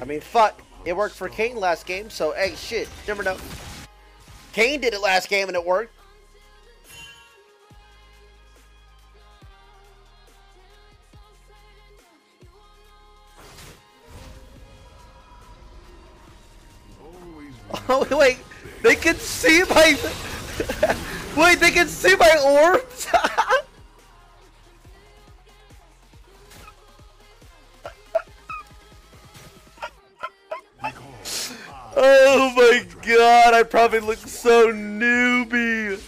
I mean, fuck. It worked for Kane last game, so hey, shit. Never know. Kane did it last game and it worked. Oh wait, they can see my. wait, they can see my orbs. Oh my god, I probably look so newbie.